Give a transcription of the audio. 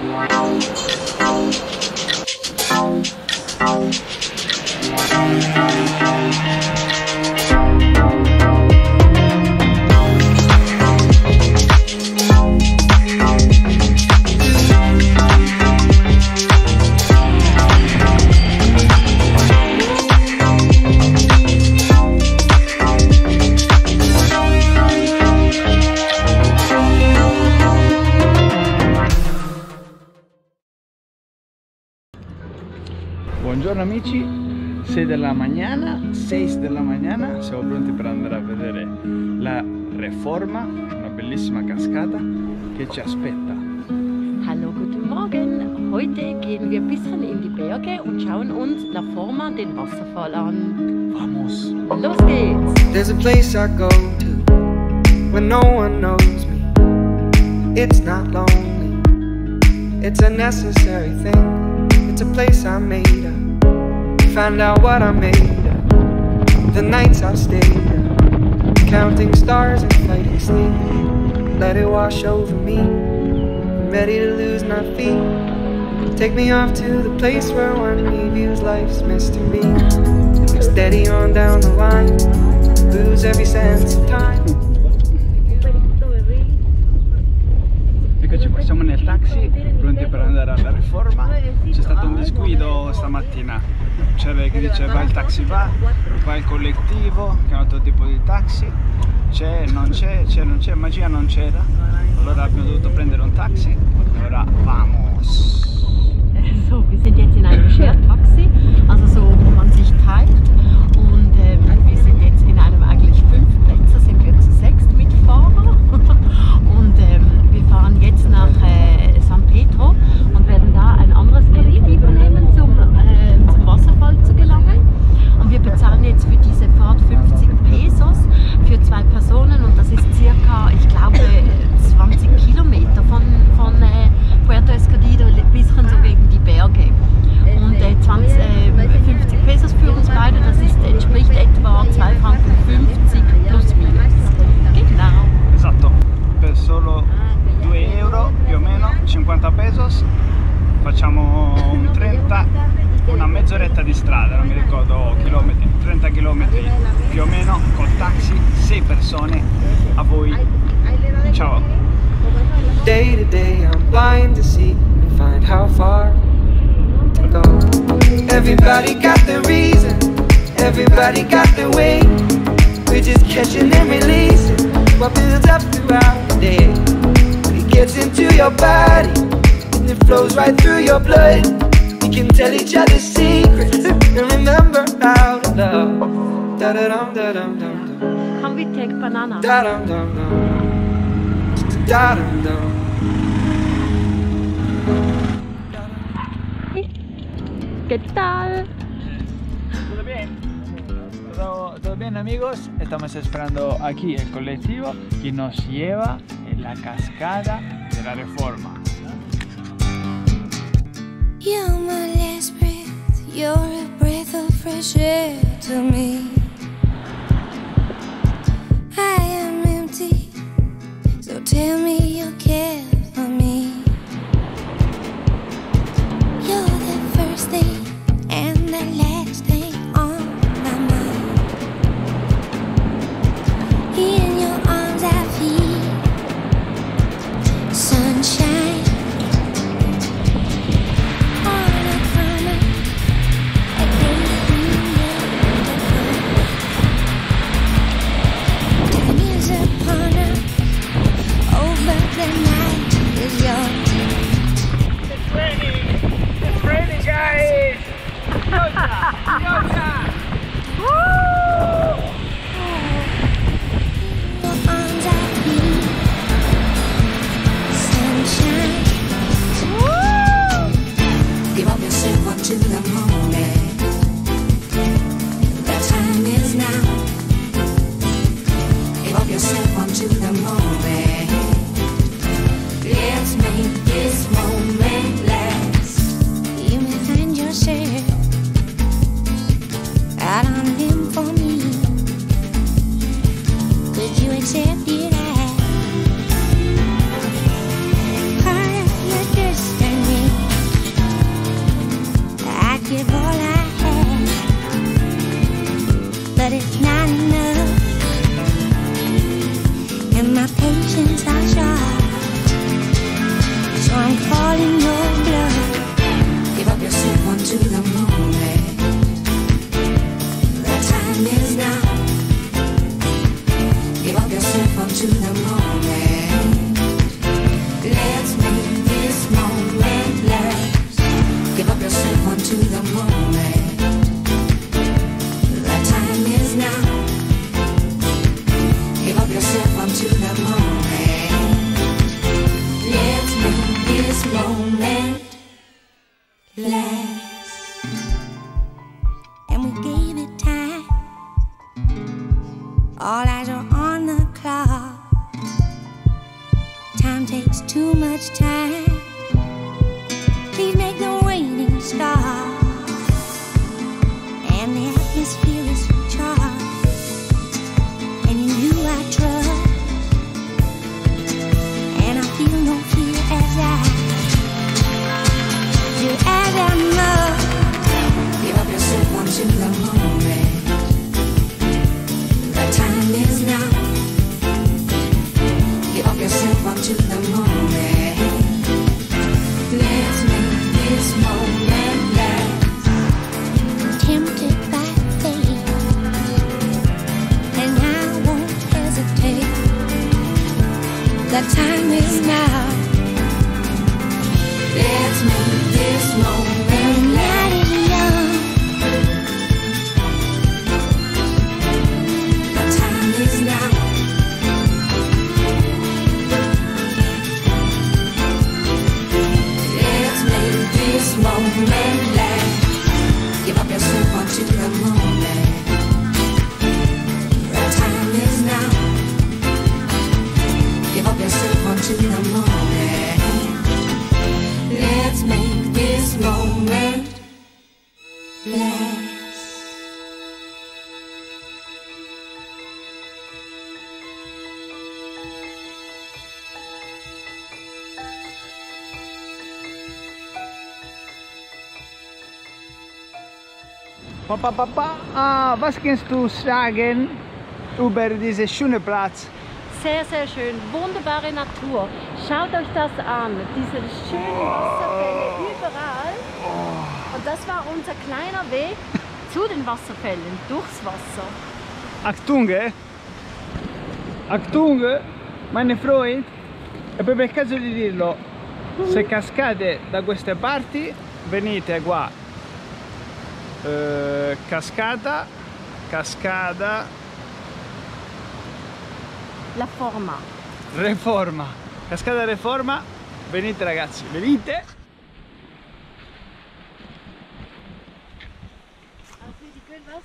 Thank you. Buongiorno amici, 6 della mañana, 6 della mañana, siamo pronti per andare a vedere la Reforma, una bellissima cascata che ci aspetta. Hallo, guten Morgen. Heute gehen wir ein bisschen in die Berge und schauen uns La Forma, den Wasserfall an. Vamos! Los geht's! There's a place I go to when no one knows me. It's not lonely, it's a necessary thing. It's a place I made up. Find out what I made up. The nights I've stayed up, counting stars and fighting sleep. Let it wash over me. I'm ready to lose my feet. Take me off to the place where one reviews life's mystery. Steady on down the line, lose every sense of time. Qua, siamo nel taxi, pronti per andare alla riforma. C'è stato un disguido stamattina. C'era chi dice va il taxi va, va il collettivo, che è un altro tipo di taxi. C'è, non c'è, c'è, non c'è, magia non c'era. Allora abbiamo dovuto prendere un taxi. Ora vamos! So, wir sind jetzt in einem Share-Taxi, also so, wo man sich teilt. 50 pesos, facciamo un 30, una mezz'oretta di strada, non mi ricordo chilometri, 30 chilometri più o meno col taxi, 6 persone, a voi, ciao! Day to day, I'm blind to see and find how far to go. Everybody got their reason, everybody got their way. We're just catching and releasing what builds up throughout the day. Into your body and it flows right through your blood. We can tell each other secrets and remember how to love. Da da dum da dum dum dum. Can we take banana? Da dum dum dum. Da dum dum. ¿Qué tal? ¿Todo bien? ¿Todo, todo bien amigos? Estamos esperando aquí el colectivo que nos lleva en la cascada de reforma. You're my last breath, you're a breath of fresh air to me. Yourself unto the moment. Papa, Papa, was kannst du sagen über diesen schönen Platz? Sehr, sehr schön. Wunderbare Natur. Schaut euch das an. Diese schönen Wasserfälle überall. Und das war unser kleiner Weg zu den Wasserfällen, durchs Wasser. Achtung, eh? Achtung, meine Freund, è proprio il caso di dirlo, se cascate da queste parti venite qua, Eh, cascata, cascata, La Forma. reforma, cascata reforma, venite ragazzi, venite! Die Güllwas